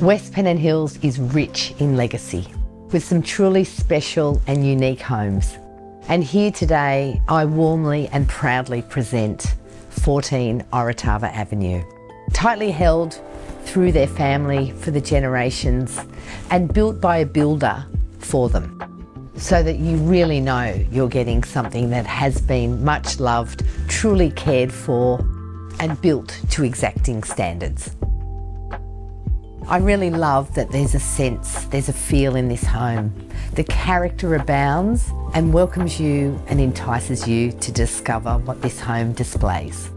West Pennant Hills is rich in legacy, with some truly special and unique homes. And here today, I warmly and proudly present 14 Orotava Avenue. Tightly held through their family for the generations and built by a builder for them so that you really know you're getting something that has been much loved, truly cared for, and built to exacting standards. I really love that there's a sense, there's a feel in this home. The character abounds and welcomes you and entices you to discover what this home displays.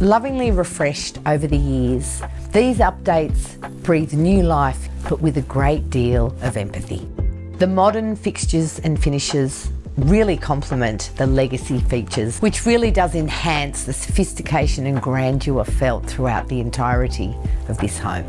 Lovingly refreshed over the years, these updates breathe new life but with a great deal of empathy. The modern fixtures and finishes really complement the legacy features, which really does enhance the sophistication and grandeur felt throughout the entirety of this home.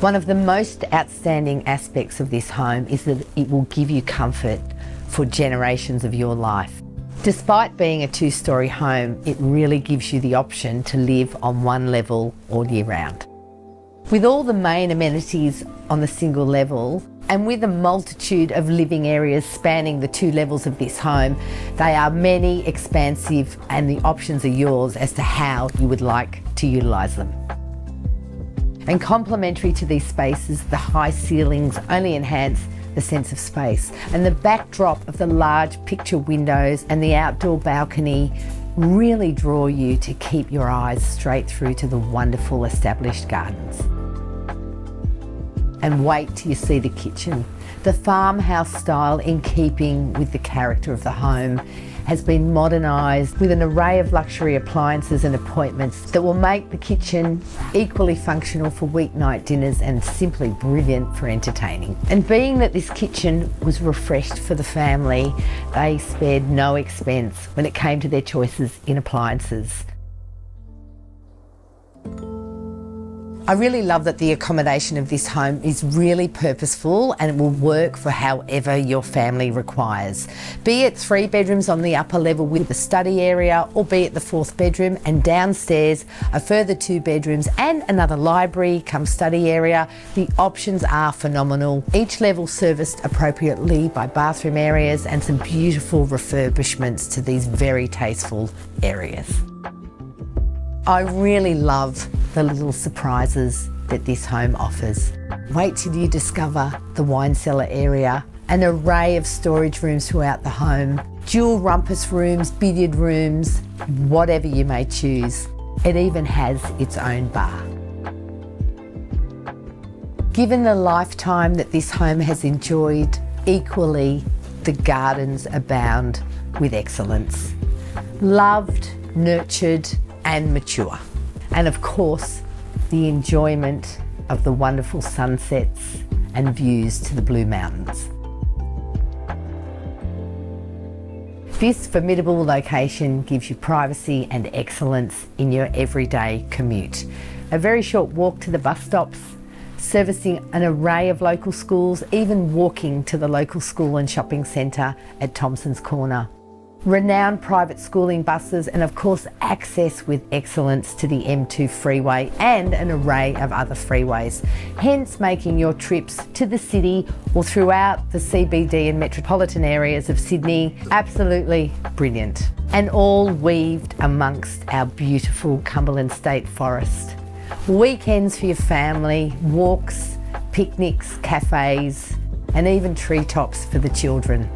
One of the most outstanding aspects of this home is that it will give you comfort for generations of your life. Despite being a two story home, it really gives you the option to live on one level all year round. With all the main amenities on the single level, and with a multitude of living areas spanning the two levels of this home, they are many, expansive, and the options are yours as to how you would like to utilise them. And complementary to these spaces, the high ceilings only enhance the sense of space. And the backdrop of the large picture windows and the outdoor balcony really draw you to keep your eyes straight through to the wonderful established gardens and wait till you see the kitchen. The farmhouse style, in keeping with the character of the home, has been modernised with an array of luxury appliances and appointments that will make the kitchen equally functional for weeknight dinners and simply brilliant for entertaining. And being that this kitchen was refreshed for the family, they spared no expense when it came to their choices in appliances. I really love that the accommodation of this home is really purposeful and it will work for however your family requires. Be it three bedrooms on the upper level with the study area, or be it the fourth bedroom and downstairs a further two bedrooms and another library come study area. The options are phenomenal. Each level serviced appropriately by bathroom areas and some beautiful refurbishments to these very tasteful areas. I really love the little surprises that this home offers. Wait till you discover the wine cellar area, an array of storage rooms throughout the home, dual rumpus rooms, billiard rooms, whatever you may choose. It even has its own bar. Given the lifetime that this home has enjoyed, equally the gardens abound with excellence. Loved, nurtured, and mature. And of course, the enjoyment of the wonderful sunsets and views to the Blue Mountains. This formidable location gives you privacy and excellence in your everyday commute. A very short walk to the bus stops, servicing an array of local schools, even walking to the local school and shopping centre at Thompson's Corner renowned private schooling buses, and of course, access with excellence to the M2 freeway and an array of other freeways, hence making your trips to the city or throughout the CBD and metropolitan areas of Sydney absolutely brilliant. And all weaved amongst our beautiful Cumberland State Forest. Weekends for your family, walks, picnics, cafes, and even treetops for the children.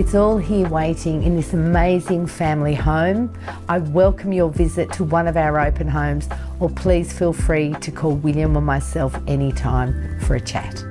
It's all here waiting in this amazing family home. I welcome your visit to one of our open homes or please feel free to call William or myself anytime for a chat.